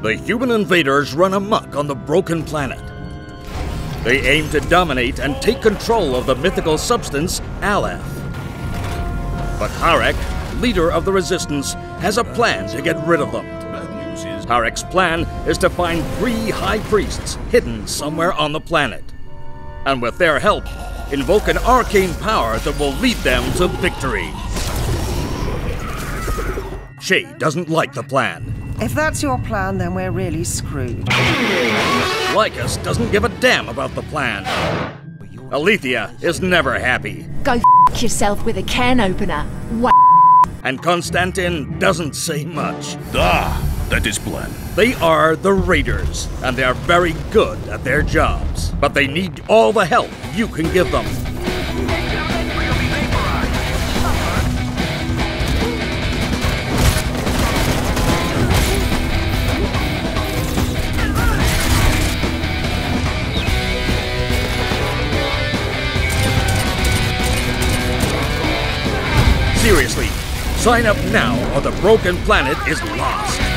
The human invaders run amok on the broken planet. They aim to dominate and take control of the mythical substance, Aleph. But Harec, leader of the Resistance, has a plan to get rid of them. Harec's plan is to find three high priests hidden somewhere on the planet. And with their help, invoke an arcane power that will lead them to victory. Shae doesn't like the plan. If that's your plan, then we're really screwed. Lycus doesn't give a damn about the plan. Alethea is never happy. Go f yourself with a can opener. Wha And Konstantin doesn't say much. Ah, that is plan. They are the Raiders, and they are very good at their jobs. But they need all the help you can give them. Seriously, sign up now or the broken planet is lost.